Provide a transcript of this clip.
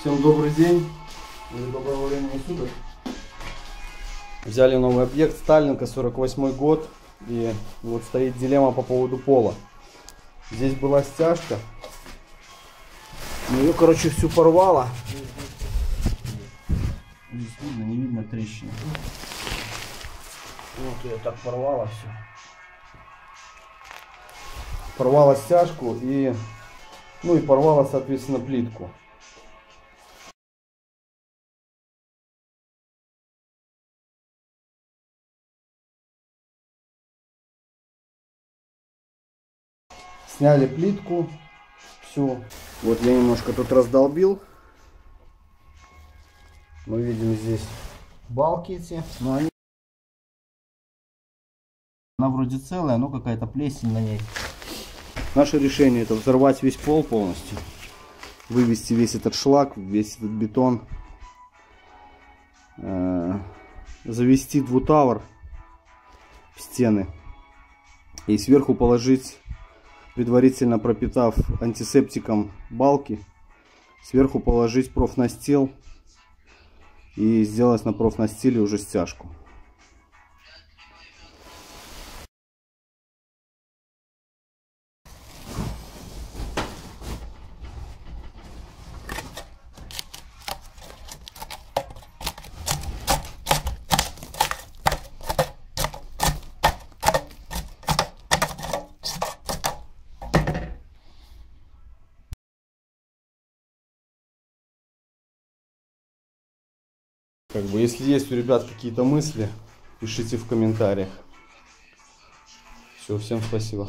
Всем добрый день. Или доброго времени суток. Взяли новый объект Сталинка, 48 год. И вот стоит дилемма по поводу пола. Здесь была стяжка. Ну, Ее, короче, всю порвало. Здесь видно, не видно трещины. Вот ее так порвало все. Порвала стяжку и, ну и порвала, соответственно, плитку. Сняли плитку. Все. Вот я немножко тут раздолбил. Мы видим здесь балки эти, но они... Она вроде целая, но какая-то плесень на ней. Наше решение это взорвать весь пол полностью. Вывести весь этот шлак, весь этот бетон. Э, завести двутавр в стены. И сверху положить предварительно пропитав антисептиком балки, сверху положить профнастил и сделать на профнастиле уже стяжку. Как бы, если есть у ребят какие-то мысли, пишите в комментариях. Все, всем спасибо.